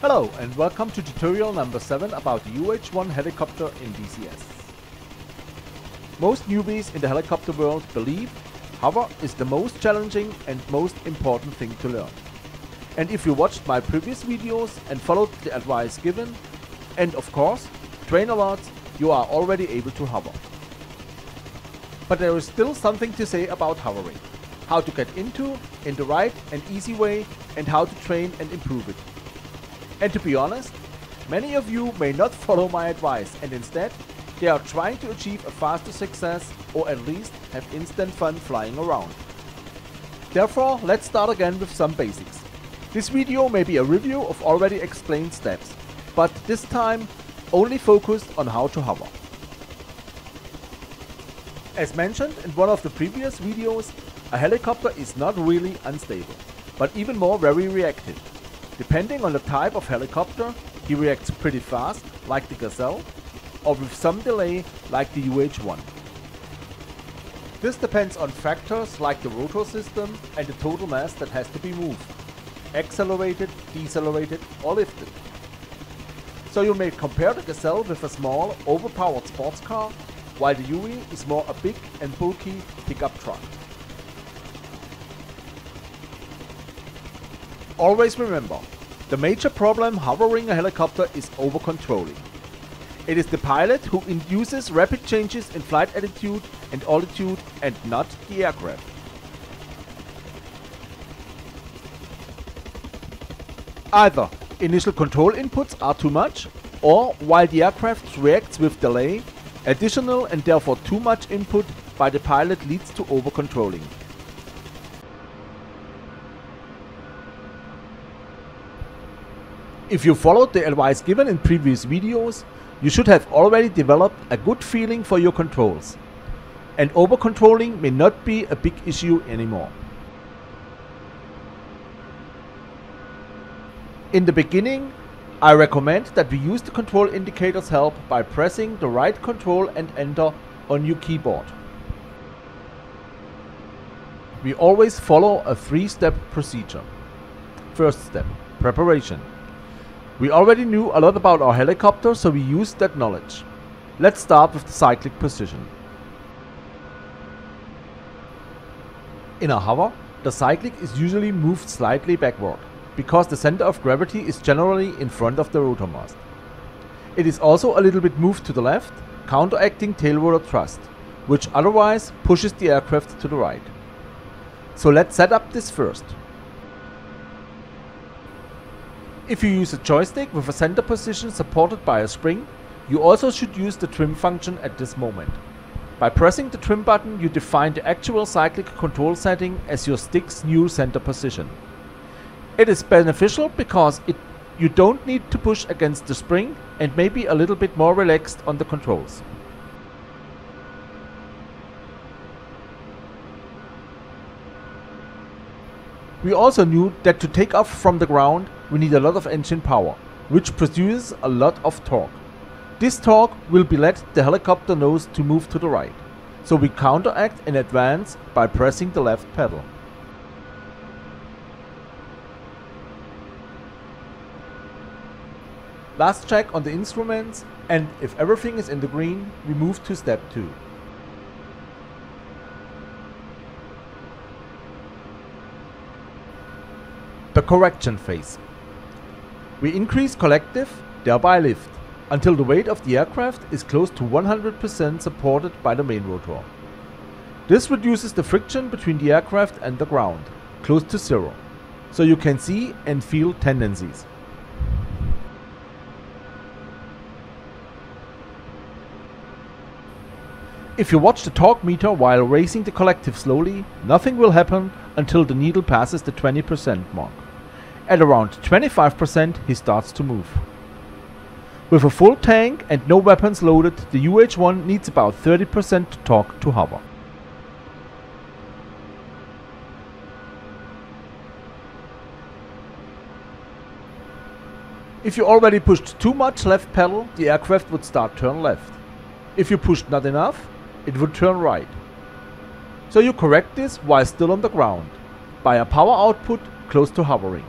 Hello and welcome to tutorial number 7 about the UH-1 helicopter in DCS. Most newbies in the helicopter world believe hover is the most challenging and most important thing to learn. And if you watched my previous videos and followed the advice given, and of course, train a lot, you are already able to hover. But there is still something to say about hovering. How to get into, in the right and easy way, and how to train and improve it. And to be honest, many of you may not follow my advice and instead they are trying to achieve a faster success or at least have instant fun flying around. Therefore, let's start again with some basics. This video may be a review of already explained steps, but this time only focused on how to hover. As mentioned in one of the previous videos, a helicopter is not really unstable, but even more very reactive. Depending on the type of helicopter, he reacts pretty fast, like the Gazelle, or with some delay, like the UH-1. This depends on factors like the rotor system and the total mass that has to be moved, accelerated, decelerated or lifted. So you may compare the Gazelle with a small, overpowered sports car, while the Huey is more a big and bulky pickup truck. Always remember, the major problem hovering a helicopter is over-controlling. It is the pilot who induces rapid changes in flight attitude and altitude and not the aircraft. Either initial control inputs are too much or while the aircraft reacts with delay, additional and therefore too much input by the pilot leads to over-controlling. If you followed the advice given in previous videos, you should have already developed a good feeling for your controls. And over-controlling may not be a big issue anymore. In the beginning, I recommend that we use the control indicator's help by pressing the right control and enter on your keyboard. We always follow a three-step procedure. First step, preparation. We already knew a lot about our helicopter, so we used that knowledge. Let's start with the cyclic position. In a hover, the cyclic is usually moved slightly backward, because the center of gravity is generally in front of the rotor mast. It is also a little bit moved to the left, counteracting tail rotor thrust, which otherwise pushes the aircraft to the right. So let's set up this first. If you use a joystick with a center position supported by a spring, you also should use the trim function at this moment. By pressing the trim button you define the actual cyclic control setting as your stick's new center position. It is beneficial because it, you don't need to push against the spring and may be a little bit more relaxed on the controls. We also knew that to take off from the ground we need a lot of engine power, which produces a lot of torque. This torque will be let the helicopter nose to move to the right, so we counteract in advance by pressing the left pedal. Last check on the instruments and if everything is in the green, we move to step 2. Correction phase. We increase collective, thereby lift, until the weight of the aircraft is close to 100% supported by the main rotor. This reduces the friction between the aircraft and the ground, close to zero, so you can see and feel tendencies. If you watch the torque meter while raising the collective slowly, nothing will happen until the needle passes the 20% mark. At around 25% he starts to move. With a full tank and no weapons loaded, the UH-1 needs about 30% torque to hover. If you already pushed too much left pedal, the aircraft would start turn left. If you pushed not enough, it would turn right. So you correct this while still on the ground, by a power output close to hovering.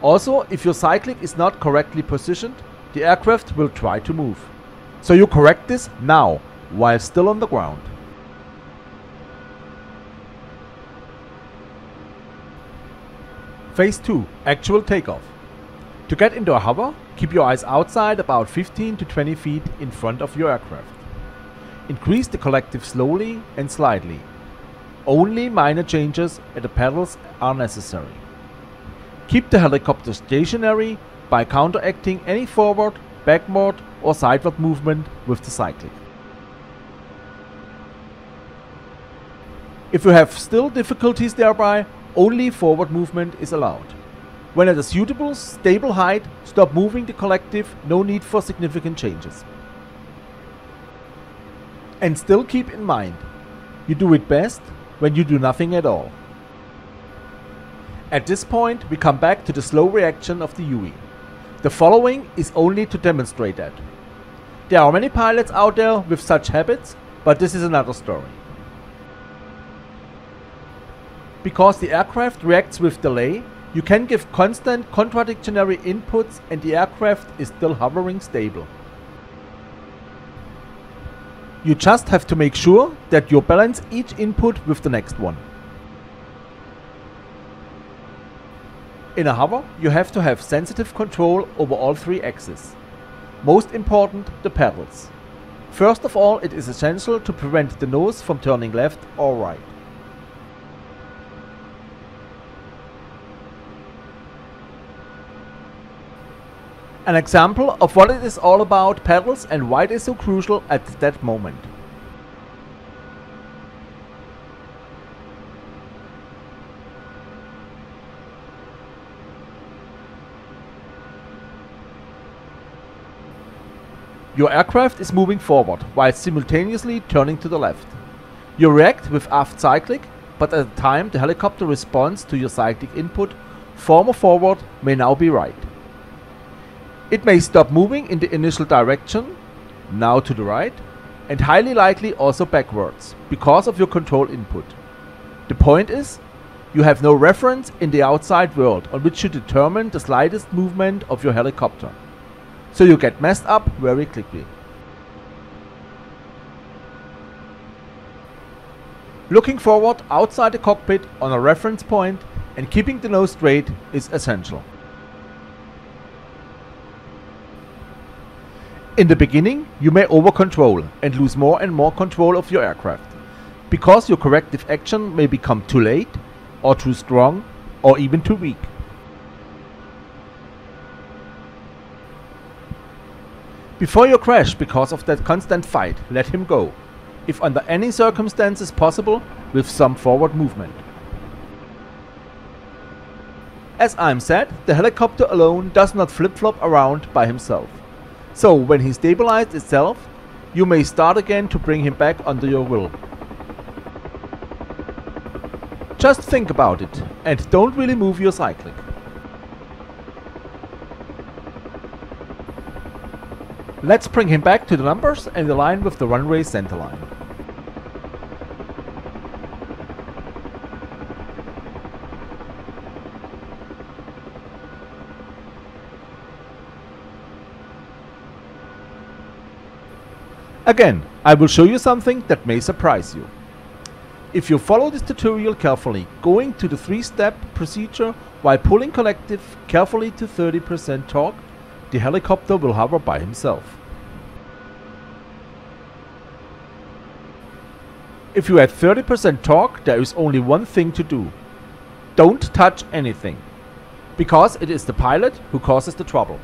Also, if your cyclic is not correctly positioned, the aircraft will try to move. So you correct this now, while still on the ground. Phase 2 Actual Takeoff To get into a hover, keep your eyes outside about 15 to 20 feet in front of your aircraft. Increase the collective slowly and slightly. Only minor changes at the pedals are necessary. Keep the helicopter stationary by counteracting any forward, backward or sideward movement with the cyclic. If you have still difficulties thereby, only forward movement is allowed. When at a suitable, stable height, stop moving the collective, no need for significant changes. And still keep in mind, you do it best when you do nothing at all. At this point, we come back to the slow reaction of the Huey. The following is only to demonstrate that. There are many pilots out there with such habits, but this is another story. Because the aircraft reacts with delay, you can give constant contradictory inputs and the aircraft is still hovering stable. You just have to make sure that you balance each input with the next one. In a hover, you have to have sensitive control over all three axes. Most important, the pedals. First of all, it is essential to prevent the nose from turning left or right. An example of what it is all about pedals and why it is so crucial at that moment. Your aircraft is moving forward while simultaneously turning to the left. You react with aft cyclic, but at the time the helicopter responds to your cyclic input, former forward may now be right. It may stop moving in the initial direction, now to the right, and highly likely also backwards, because of your control input. The point is, you have no reference in the outside world on which to determine the slightest movement of your helicopter. So you get messed up very quickly. Looking forward outside the cockpit on a reference point and keeping the nose straight is essential. In the beginning, you may over-control and lose more and more control of your aircraft, because your corrective action may become too late, or too strong, or even too weak. Before you crash because of that constant fight, let him go, if under any circumstances possible, with some forward movement. As I'm said, the helicopter alone does not flip-flop around by himself. So when he stabilized itself, you may start again to bring him back under your will. Just think about it and don't really move your cyclic. Let's bring him back to the numbers and align with the runway centerline. Again, I will show you something that may surprise you. If you follow this tutorial carefully, going to the 3-step procedure while pulling collective carefully to 30% torque, the helicopter will hover by himself. If you add 30% torque, there is only one thing to do. Don't touch anything. Because it is the pilot who causes the trouble.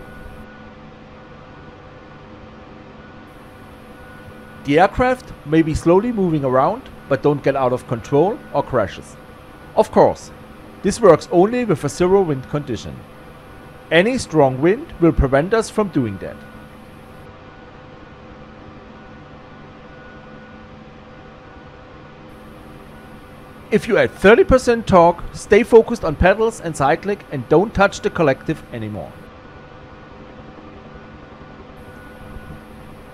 The aircraft may be slowly moving around, but don't get out of control or crashes. Of course, this works only with a zero wind condition. Any strong wind will prevent us from doing that. If you add 30% torque, stay focused on pedals and cyclic and don't touch the collective anymore.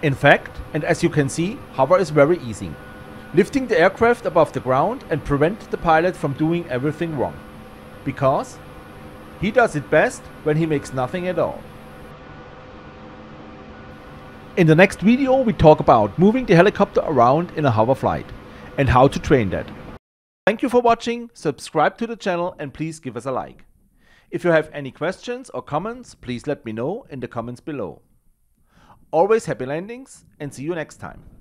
In fact, and as you can see, hover is very easy. Lifting the aircraft above the ground and prevent the pilot from doing everything wrong. Because He does it best when he makes nothing at all. In the next video we talk about moving the helicopter around in a hover flight and how to train that. Thank you for watching, subscribe to the channel and please give us a like. If you have any questions or comments, please let me know in the comments below. Always happy landings and see you next time.